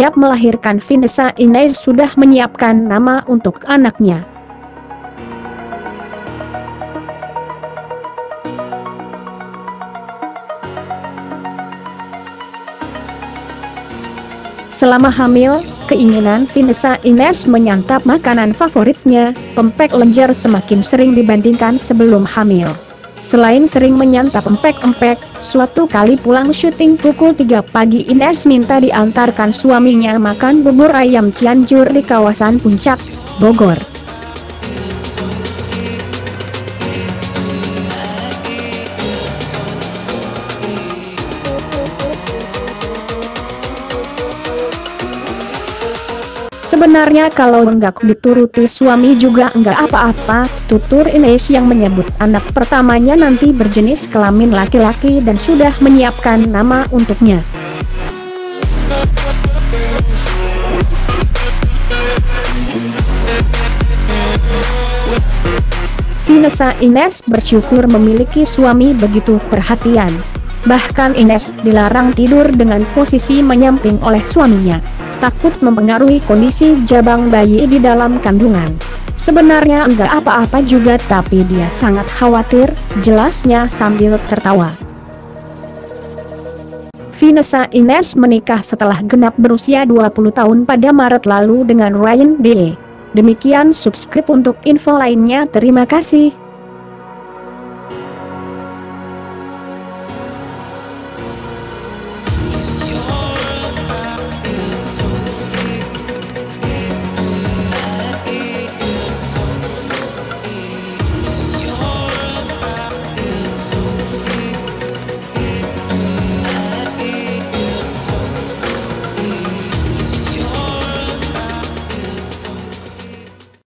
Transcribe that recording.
siap melahirkan Vanessa Inez sudah menyiapkan nama untuk anaknya. Selama hamil, keinginan Vanessa Ines menyantap makanan favoritnya, pempek lenjer semakin sering dibandingkan sebelum hamil. Selain sering menyantap empek-empek, suatu kali pulang syuting pukul 3 pagi Ines minta diantarkan suaminya makan bubur ayam Cianjur di kawasan Puncak, Bogor. Sebenarnya kalau enggak dituruti suami juga enggak apa-apa, tutur Ines yang menyebut anak pertamanya nanti berjenis kelamin laki-laki dan sudah menyiapkan nama untuknya. Vanessa Ines bersyukur memiliki suami begitu perhatian. Bahkan Ines dilarang tidur dengan posisi menyamping oleh suaminya takut mempengaruhi kondisi jabang bayi di dalam kandungan. Sebenarnya enggak apa-apa juga tapi dia sangat khawatir, jelasnya sambil tertawa. Vanessa Ines menikah setelah genap berusia 20 tahun pada Maret lalu dengan Ryan D. Demikian subscribe untuk info lainnya terima kasih.